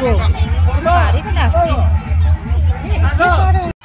Wow. Wow. cái Wow.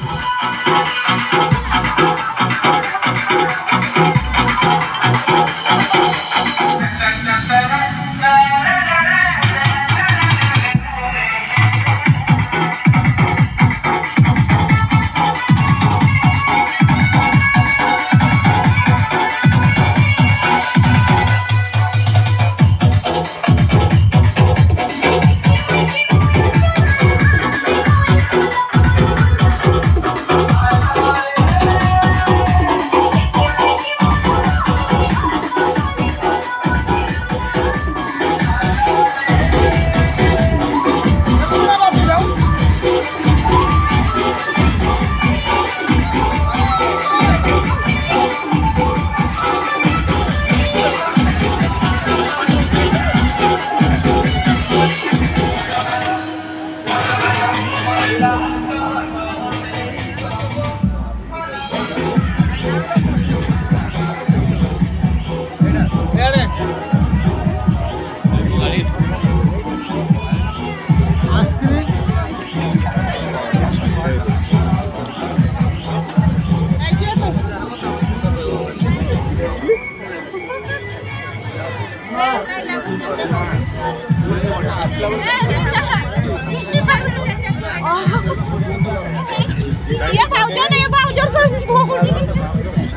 Ya voucher na ya voucher sa phone.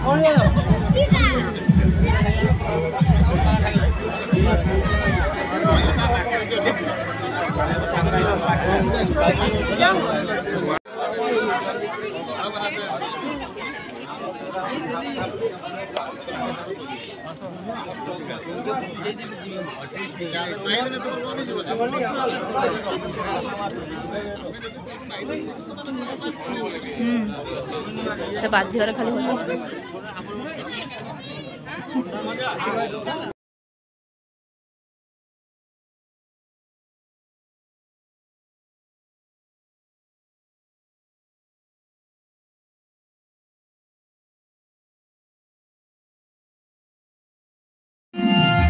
Oh no. Yang हम्म। बात बाध्य खाली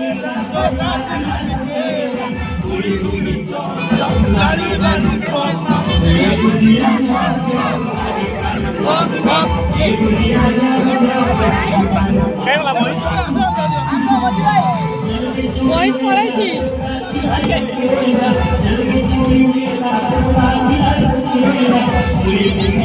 Em là mới mới qua đấy chị. Hãy subscribe cho kênh Ghiền Mì Gõ Để không bỏ lỡ những video hấp dẫn